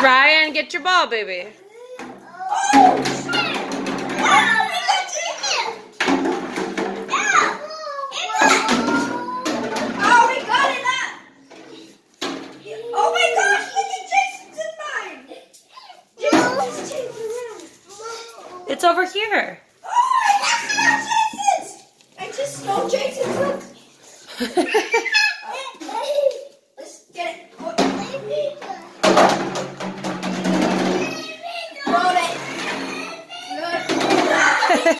Ryan, get your ball, baby. oh, shit! Oh, we got Jason! Oh, we got it up! Oh my gosh, look at Jason's in mine! Jason's changing around. It's over here. Oh, I got Jason's! I just stole Jason's. Look.